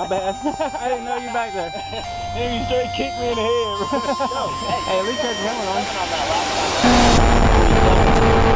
My bad. I didn't know you back there. And you straight kicked me in the head. hey, at least you had your helmet on.